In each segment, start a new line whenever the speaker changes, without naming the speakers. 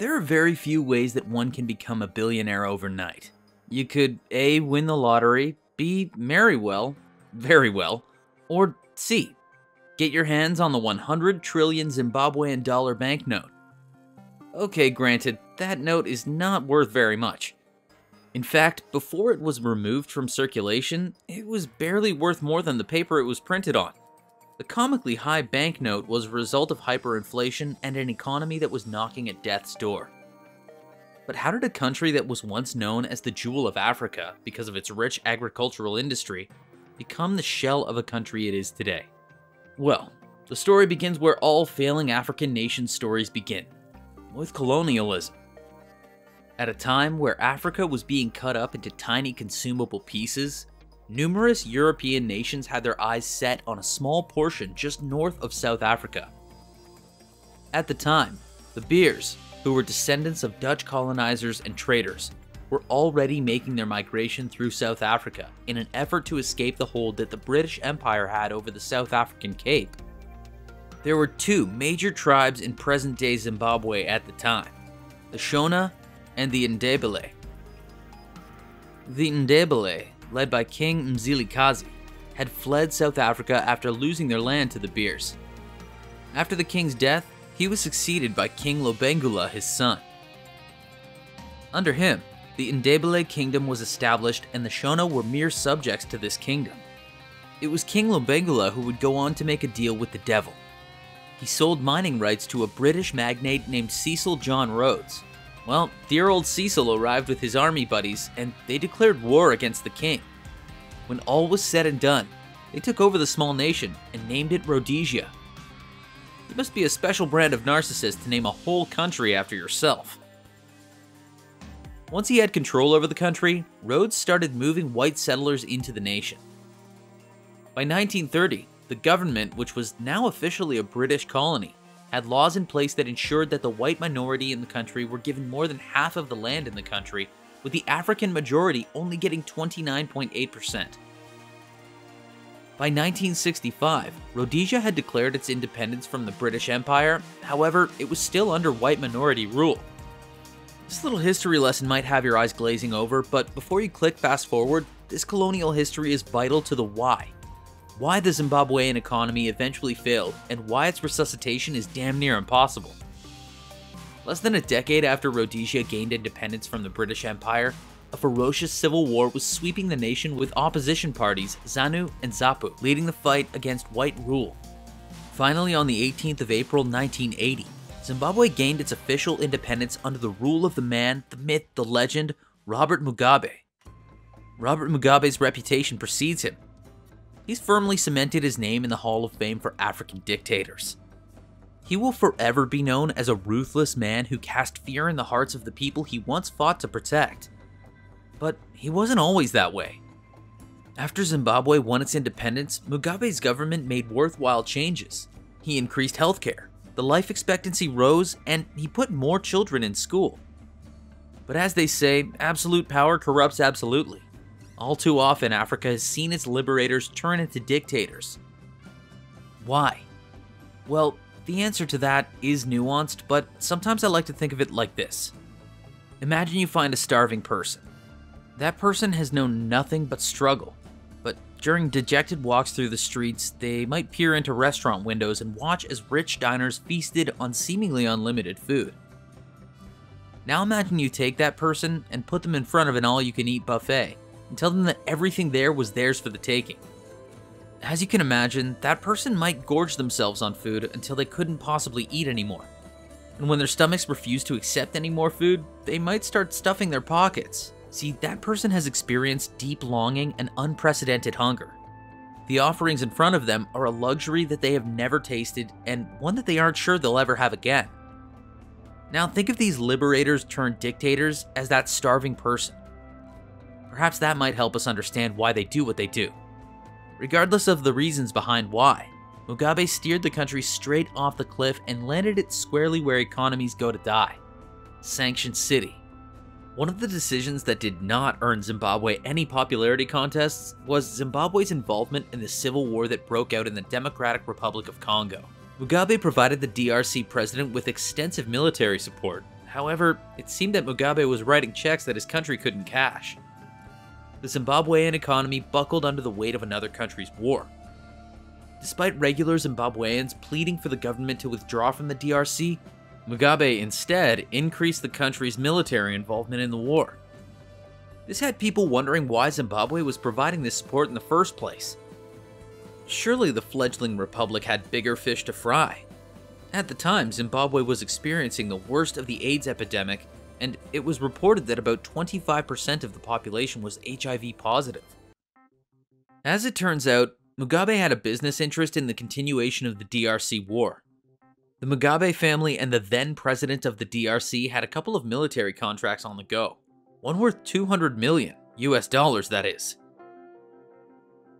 There are very few ways that one can become a billionaire overnight. You could A. win the lottery, B. marry well, very well, or C. get your hands on the 100 trillion Zimbabwean dollar banknote. Okay, granted, that note is not worth very much. In fact, before it was removed from circulation, it was barely worth more than the paper it was printed on. The comically high banknote was a result of hyperinflation and an economy that was knocking at death's door. But how did a country that was once known as the jewel of Africa because of its rich agricultural industry become the shell of a country it is today? Well, the story begins where all failing African nation stories begin with colonialism. At a time where Africa was being cut up into tiny consumable pieces, numerous European nations had their eyes set on a small portion just north of South Africa. At the time, the Boers, who were descendants of Dutch colonizers and traders, were already making their migration through South Africa in an effort to escape the hold that the British Empire had over the South African Cape. There were two major tribes in present day Zimbabwe at the time the Shona and the Ndebele. The Ndebele, led by King Mzilikazi, had fled South Africa after losing their land to the Boers. After the king's death, he was succeeded by King Lobengula, his son. Under him, the Ndebele kingdom was established and the Shona were mere subjects to this kingdom. It was King Lobengula who would go on to make a deal with the devil. He sold mining rights to a British magnate named Cecil John Rhodes. Well, dear old Cecil arrived with his army buddies and they declared war against the king. When all was said and done, they took over the small nation and named it Rhodesia. You must be a special brand of narcissist to name a whole country after yourself. Once he had control over the country, Rhodes started moving white settlers into the nation. By 1930, the government, which was now officially a British colony, had laws in place that ensured that the white minority in the country were given more than half of the land in the country, with the African majority only getting 29.8%. By 1965, Rhodesia had declared its independence from the British Empire, however, it was still under white minority rule. This little history lesson might have your eyes glazing over, but before you click fast forward, this colonial history is vital to the why why the Zimbabwean economy eventually failed, and why its resuscitation is damn near impossible. Less than a decade after Rhodesia gained independence from the British Empire, a ferocious civil war was sweeping the nation with opposition parties ZANU and ZAPU leading the fight against white rule. Finally, on the 18th of April 1980, Zimbabwe gained its official independence under the rule of the man, the myth, the legend, Robert Mugabe. Robert Mugabe's reputation precedes him, he's firmly cemented his name in the Hall of Fame for African dictators. He will forever be known as a ruthless man who cast fear in the hearts of the people he once fought to protect. But he wasn't always that way. After Zimbabwe won its independence, Mugabe's government made worthwhile changes. He increased healthcare, the life expectancy rose, and he put more children in school. But as they say, absolute power corrupts absolutely. All too often, Africa has seen its liberators turn into dictators. Why? Well, the answer to that is nuanced, but sometimes I like to think of it like this. Imagine you find a starving person. That person has known nothing but struggle, but during dejected walks through the streets, they might peer into restaurant windows and watch as rich diners feasted on seemingly unlimited food. Now imagine you take that person and put them in front of an all you can eat buffet and tell them that everything there was theirs for the taking. As you can imagine, that person might gorge themselves on food until they couldn't possibly eat anymore. And when their stomachs refuse to accept any more food, they might start stuffing their pockets. See, that person has experienced deep longing and unprecedented hunger. The offerings in front of them are a luxury that they have never tasted and one that they aren't sure they'll ever have again. Now think of these liberators turned dictators as that starving person. Perhaps that might help us understand why they do what they do. Regardless of the reasons behind why, Mugabe steered the country straight off the cliff and landed it squarely where economies go to die Sanction City. One of the decisions that did not earn Zimbabwe any popularity contests was Zimbabwe's involvement in the civil war that broke out in the Democratic Republic of Congo. Mugabe provided the DRC president with extensive military support, However, it seemed that Mugabe was writing checks that his country couldn't cash. The Zimbabwean economy buckled under the weight of another country's war. Despite regular Zimbabweans pleading for the government to withdraw from the DRC, Mugabe instead increased the country's military involvement in the war. This had people wondering why Zimbabwe was providing this support in the first place. Surely the fledgling republic had bigger fish to fry. At the time, Zimbabwe was experiencing the worst of the AIDS epidemic, and it was reported that about 25% of the population was HIV positive. As it turns out, Mugabe had a business interest in the continuation of the DRC war. The Mugabe family and the then president of the DRC had a couple of military contracts on the go, one worth 200 million US dollars that is.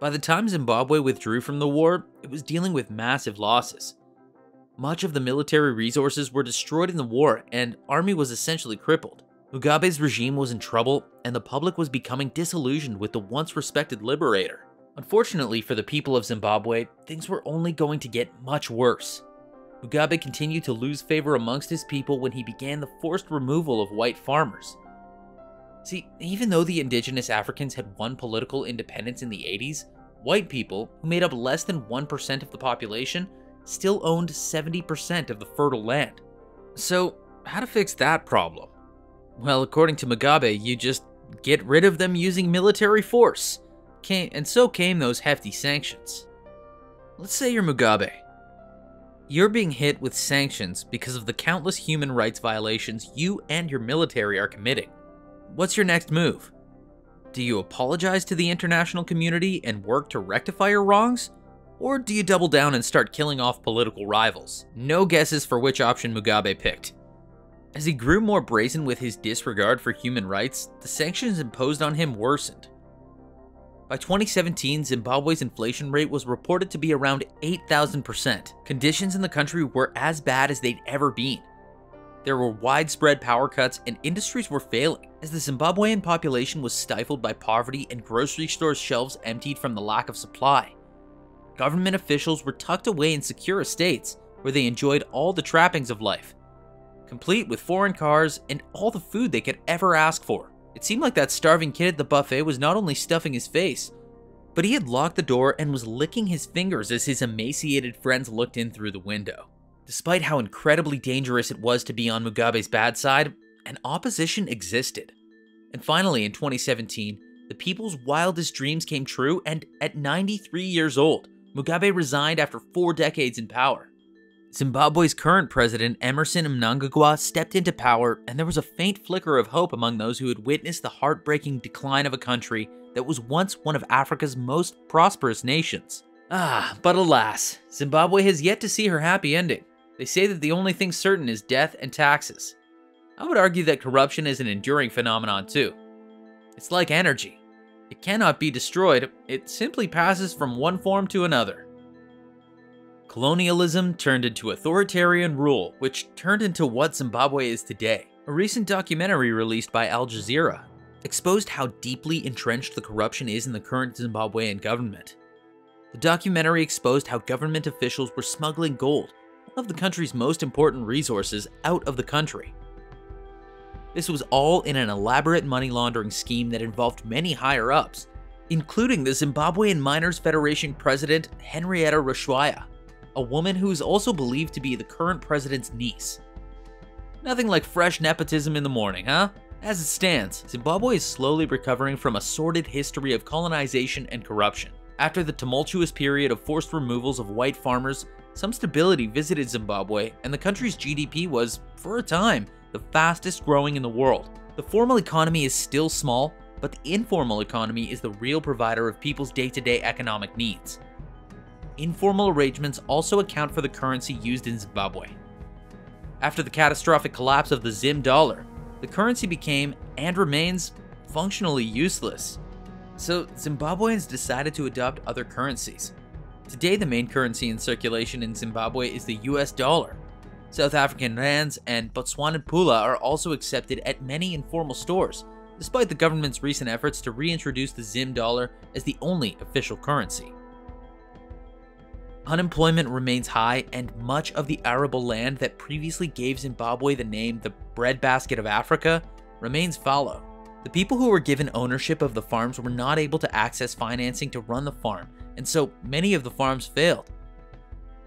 By the time Zimbabwe withdrew from the war, it was dealing with massive losses. Much of the military resources were destroyed in the war, and army was essentially crippled. Mugabe's regime was in trouble, and the public was becoming disillusioned with the once respected liberator. Unfortunately for the people of Zimbabwe, things were only going to get much worse. Mugabe continued to lose favor amongst his people when he began the forced removal of white farmers. See, even though the indigenous Africans had won political independence in the 80s, white people, who made up less than 1% of the population, still owned 70% of the fertile land. So, how to fix that problem? Well, according to Mugabe, you just get rid of them using military force. Came, and so came those hefty sanctions. Let's say you're Mugabe. You're being hit with sanctions because of the countless human rights violations you and your military are committing. What's your next move? Do you apologize to the international community and work to rectify your wrongs? Or do you double down and start killing off political rivals? No guesses for which option Mugabe picked. As he grew more brazen with his disregard for human rights, the sanctions imposed on him worsened. By 2017, Zimbabwe's inflation rate was reported to be around 8,000%. Conditions in the country were as bad as they'd ever been. There were widespread power cuts and industries were failing, as the Zimbabwean population was stifled by poverty and grocery stores' shelves emptied from the lack of supply government officials were tucked away in secure estates where they enjoyed all the trappings of life, complete with foreign cars and all the food they could ever ask for. It seemed like that starving kid at the buffet was not only stuffing his face, but he had locked the door and was licking his fingers as his emaciated friends looked in through the window. Despite how incredibly dangerous it was to be on Mugabe's bad side, an opposition existed. And finally, in 2017, the people's wildest dreams came true, and at 93 years old, Mugabe resigned after four decades in power. Zimbabwe's current president, Emmerson Mnangagwa, stepped into power, and there was a faint flicker of hope among those who had witnessed the heartbreaking decline of a country that was once one of Africa's most prosperous nations. Ah, but alas, Zimbabwe has yet to see her happy ending. They say that the only thing certain is death and taxes. I would argue that corruption is an enduring phenomenon too. It's like energy. It cannot be destroyed, it simply passes from one form to another. Colonialism turned into authoritarian rule, which turned into what Zimbabwe is today. A recent documentary released by Al Jazeera exposed how deeply entrenched the corruption is in the current Zimbabwean government. The documentary exposed how government officials were smuggling gold, one of the country's most important resources, out of the country. This was all in an elaborate money laundering scheme that involved many higher ups, including the Zimbabwean Miners Federation president Henrietta Rushwaya, a woman who is also believed to be the current president's niece. Nothing like fresh nepotism in the morning, huh? As it stands, Zimbabwe is slowly recovering from a sordid history of colonization and corruption. After the tumultuous period of forced removals of white farmers, some stability visited Zimbabwe, and the country's GDP was, for a time, the fastest growing in the world. The formal economy is still small, but the informal economy is the real provider of people's day-to-day -day economic needs. Informal arrangements also account for the currency used in Zimbabwe. After the catastrophic collapse of the Zim dollar, the currency became, and remains, functionally useless. So Zimbabweans decided to adopt other currencies. Today the main currency in circulation in Zimbabwe is the US dollar, South African rands and Botswanan pula are also accepted at many informal stores, despite the government's recent efforts to reintroduce the Zim dollar as the only official currency. Unemployment remains high, and much of the arable land that previously gave Zimbabwe the name the breadbasket of Africa remains fallow. The people who were given ownership of the farms were not able to access financing to run the farm, and so many of the farms failed.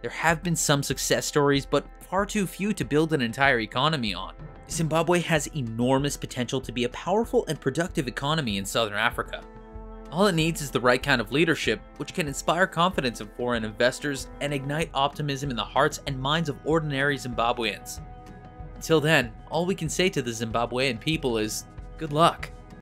There have been some success stories, but far too few to build an entire economy on. Zimbabwe has enormous potential to be a powerful and productive economy in southern Africa. All it needs is the right kind of leadership, which can inspire confidence in foreign investors and ignite optimism in the hearts and minds of ordinary Zimbabweans. Until then, all we can say to the Zimbabwean people is good luck.